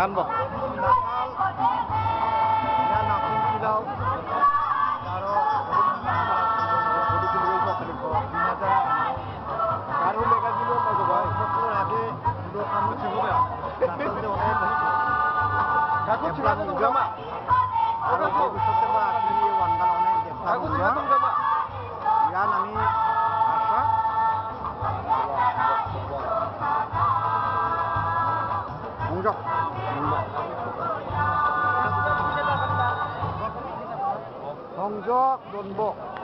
Ambok. Yan ang kilaw. Karo bodi kilaw ko kali 공격. 정적 논복